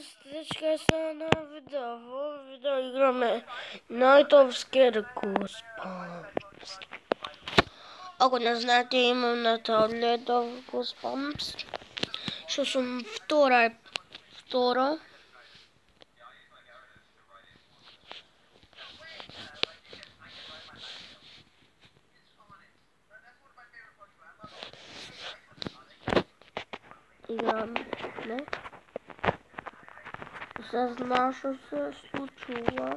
arkadaşlar sana video bu video uygulama Night of Scary Goose Pumps. Ako ne знаете, имам на таблет of Goose Pumps. Що сум втора втора. Играем, да? с наша се случва.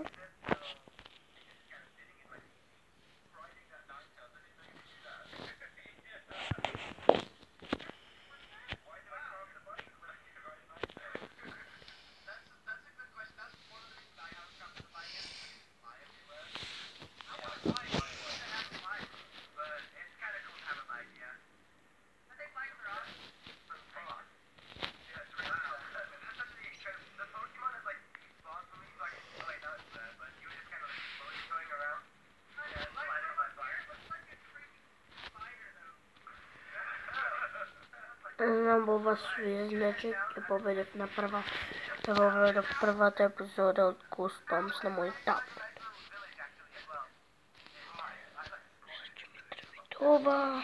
Нам Боба Суи, значит, я победу на права. Я победу в правата эпизода от Goosebumps на мой таблет. Значи Оба.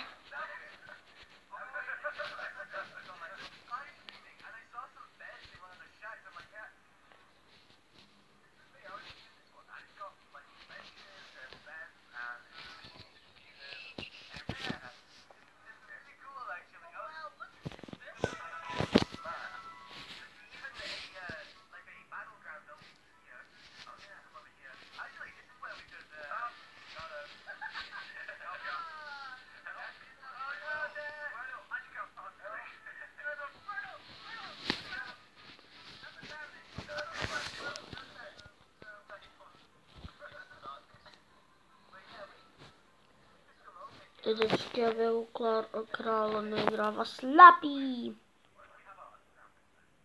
Дедечки вилуклар крало не грава слапі.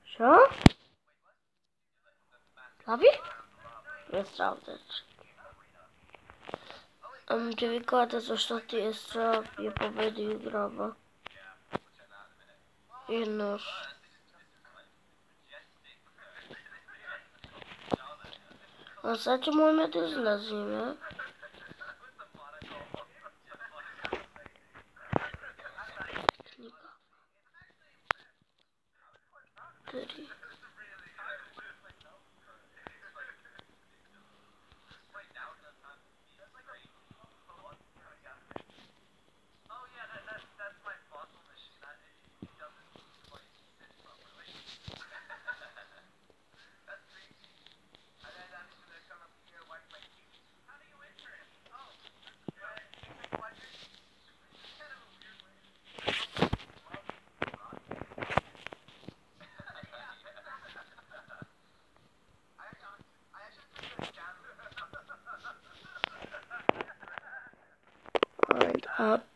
Що? Слапі? Представтесь. Um, чи ви кажете, за що ти є слапі победи грава? І нож. А за чому ми ти злазимо? Три.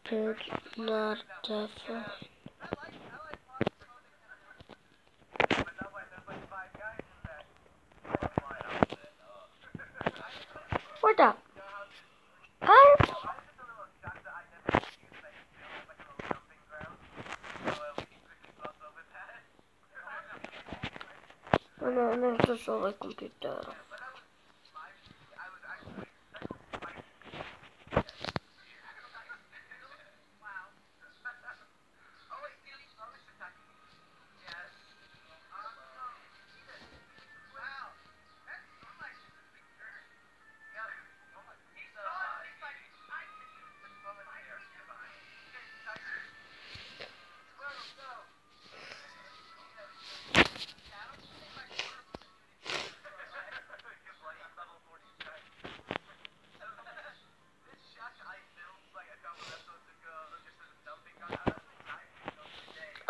A page not different. What up? Hi. Ano, nešto sa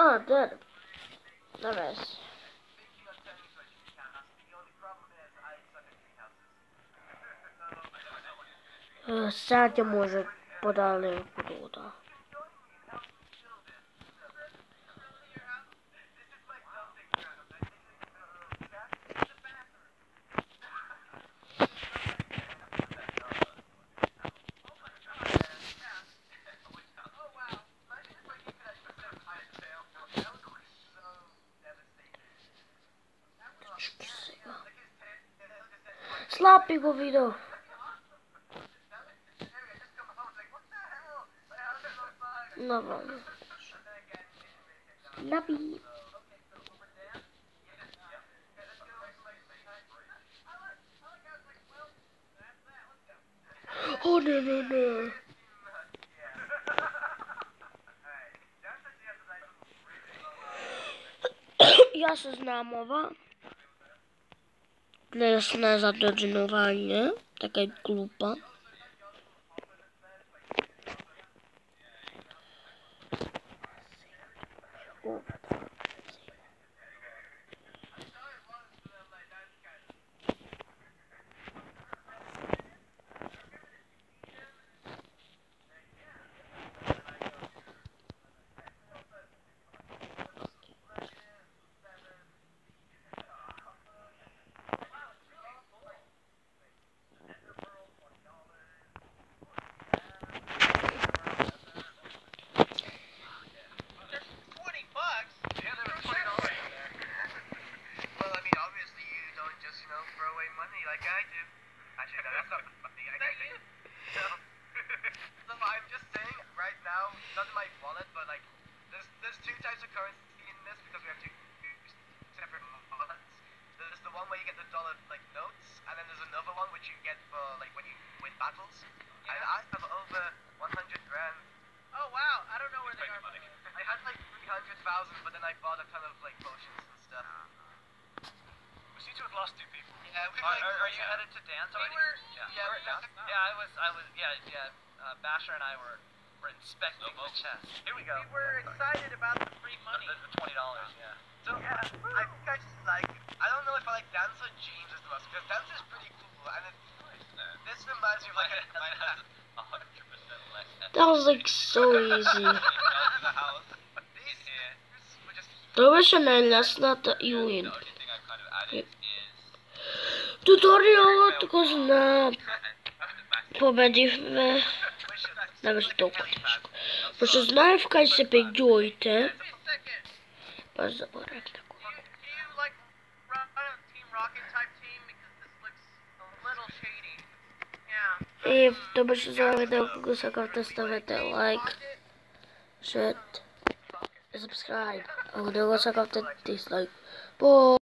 Oh, I'm dead. Nice. Sáťa může podal nebo rápido virou. No no. Nabij. O nie, nie, nie. Ja się znam mowa. Nęsne zadredynowanie. Taka grupa. O. I'm just saying, right now, not in my wallet, but like, there's there's two types of currency in this because we have two separate wallets. There's the one where you get the dollar like notes, and then there's another one which you get for like when you win battles. And I have over 100 grand Oh wow, I don't know where they are. I had like 300,000, but then I bought a ton of like. We seem to have lost two people. Yeah, we Are, like, are, are you headed to dance We already? were, Yeah. Yeah, We're we're at dance? Yeah, I was. I was. Yeah, yeah. Uh, Basher and I were were inspecting the chest. Here we go. we were excited about the free The, money. the, the twenty dollars. Yeah. So Yeah. I think I just like. I don't know if I like dance or jeans as the most because dance is pretty cool, and it, this reminds me of like. Mine, mine has a hundred percent less. That was like so easy. the house. These here. were just. Dobra się najlepsza to i win. Tutorial tylko znam. Pobędziemy nawet tą koliczkę. Proszę znajwkać sobie dziójtę. Patrz, zaborę to, И то больше заведел гусаков то ставите like, шет, subscribe, A а у гусаков dislike, bo.